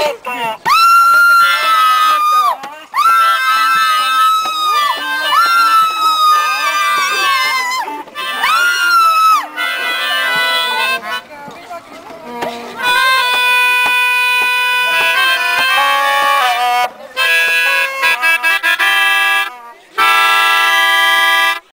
Perfecto.